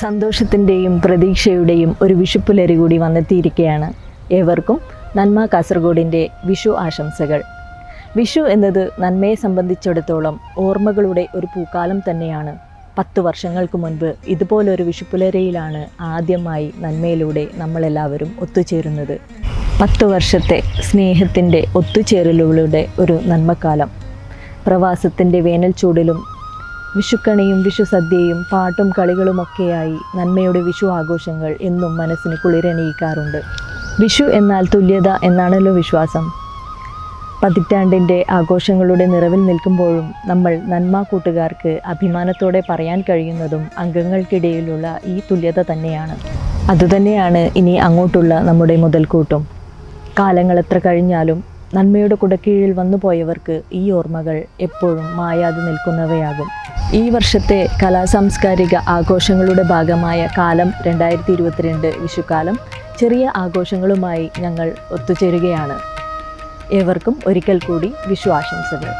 സന്തോഷത്തിന്റെയും പ്രതീക്ഷയുടെയും ഒരു വിഷുപ്പുലരി കൂടി വന്നെത്തിയിരിക്കുകയാണ് ഏവർക്കും നന്മ കാസർഗോഡിന്റെ വിഷു ആശംസകൾ. വിഷു എന്നത് നന്മയെ സംബന്ധിച്ചിടത്തോളം ഓർമ്മകളുടെ ഒരു പൂക്കാലം തന്നെയാണ്. പത്ത് വർഷങ്ങൾക്ക് മുൻപ് ഇതുപോലൊരു വിഷുപ്പുലരയിലാണ് ആദ്യമായി നന്മയിലൂടെ നമ്മളെല്ലാവരും ഒത്തുചേരുന്നത്. പത്ത് വർഷത്തെ സ്നേഹത്തിന്റെ ഒത്തുചേരലുകളുടെ ഒരു നന്മക്കാലം. പ്രവാസത്തിന്റെ വേനൽ ചൂടിലും വിഷുക്കണിയും വിഷുസദ്യയും പാട്ടും കളികളുമൊക്കെയായി നന്മയുടെ വിഷു ആഘോഷങ്ങൾ എന്നും മനസ്സിന് കുളിരണിയിക്കാറുണ്ട്. വിഷു എന്നാൽ തുല്യത എന്നാണല്ലോ വിശ്വാസം. പതിറ്റാണ്ടിന്റെ ആഘോഷങ്ങളുടെ നിറവിൽ നിൽക്കുമ്പോഴും നമ്മൾ നന്മ കൂട്ടുകാർക്ക് അഭിമാനത്തോടെ പറയാൻ കഴിയുന്നതും അംഗങ്ങൾക്കിടയിലുള്ള ഈ തുല്യത തന്നെയാണ്. അതുതന്നെയാണ് ഇനി അങ്ങോട്ടുള്ള നമ്മുടെ മുതൽക്കൂട്ടും. കാലങ്ങൾ എത്ര കഴിഞ്ഞാലും നന്മയുടെ കുടക്കീഴിൽ വന്നു പോയവർക്ക് ഈ ഓർമ്മകൾ എപ്പോഴും മായാതെ നിൽക്കുന്നവയാകും. ഈ വർഷത്തെ കലാസാംസ്കാരിക ആഘോഷങ്ങളുടെ ഭാഗമായ കാലം രണ്ടായിരത്തി ഇരുപത്തിരണ്ട് വിഷുക്കാലം ചെറിയ ആഘോഷങ്ങളുമായി ഞങ്ങൾ ഒത്തുചേരുകയാണ്. ഏവർക്കും ഒരിക്കൽ കൂടി വിഷു ആശംസകൾ.